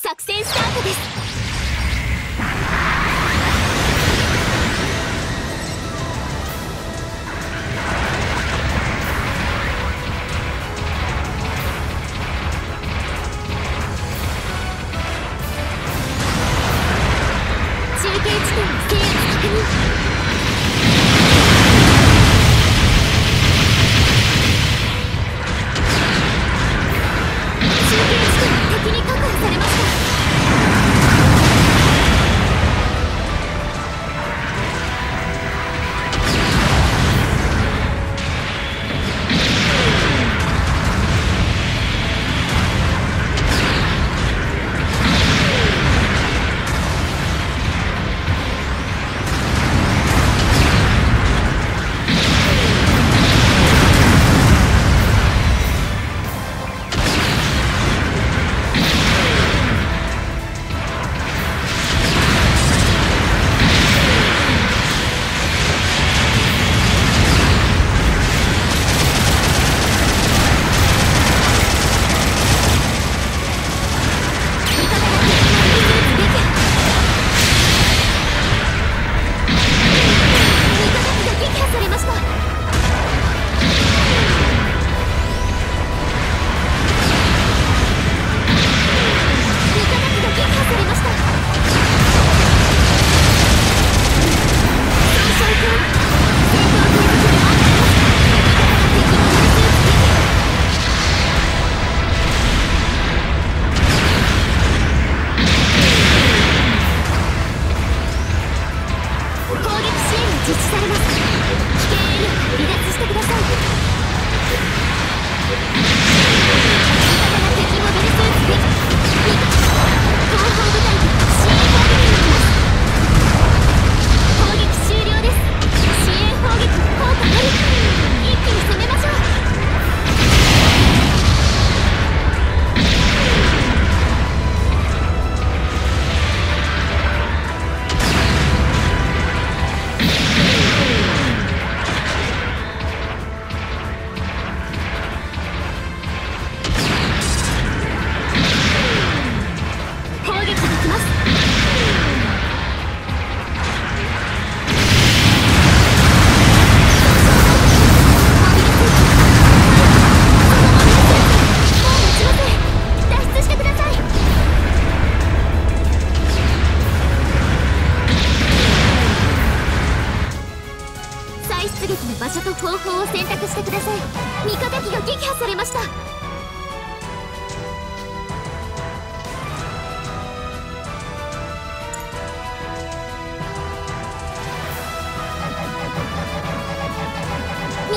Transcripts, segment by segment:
作戦スタートです。中継地点の制圧確認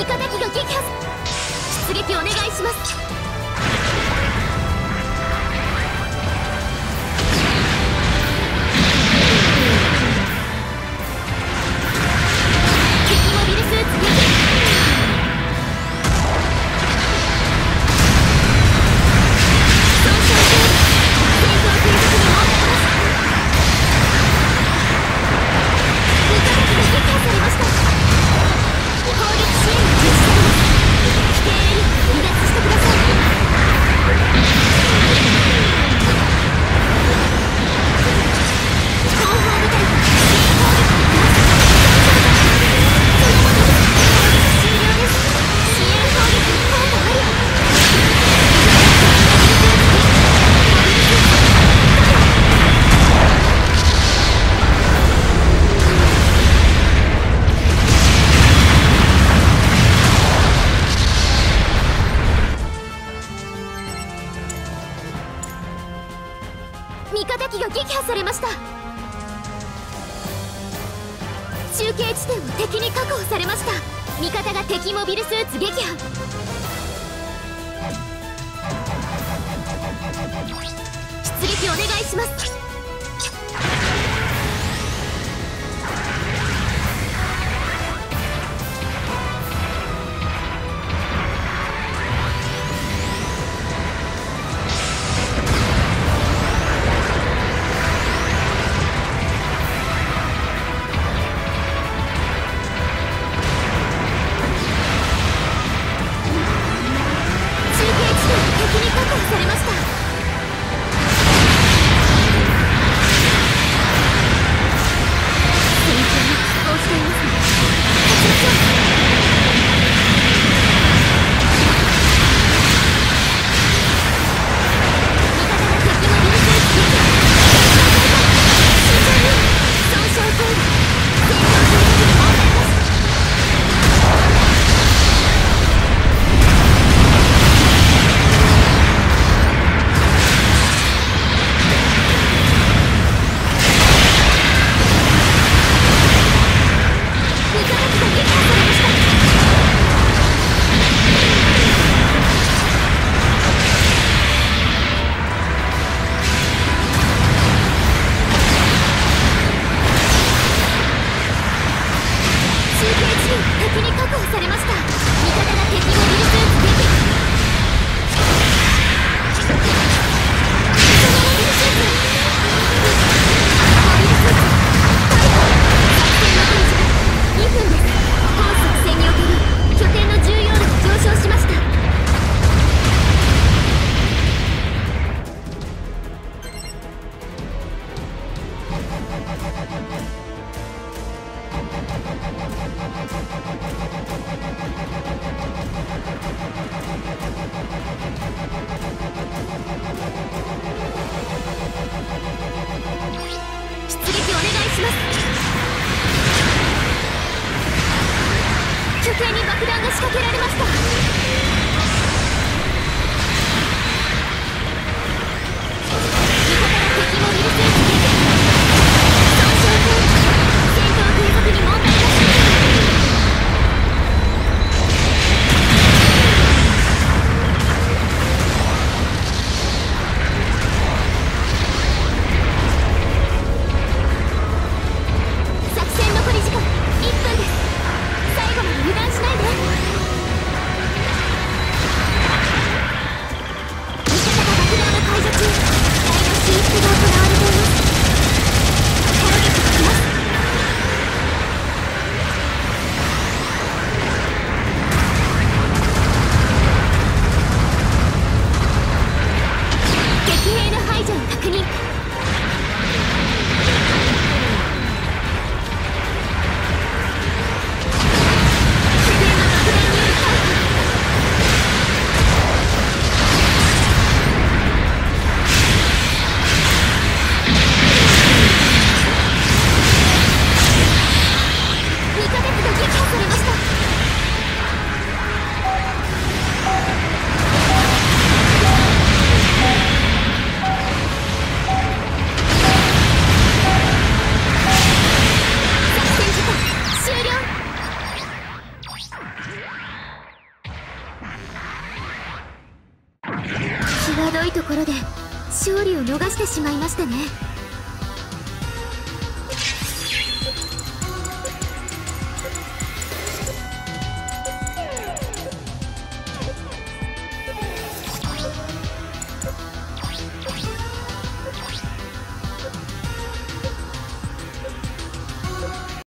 味方機が撃破出撃お願いします。中継地点を敵に確保されました。味方が敵モビルスーツ撃破。出撃お願いします。仕掛けられました。逃してしまいましたね。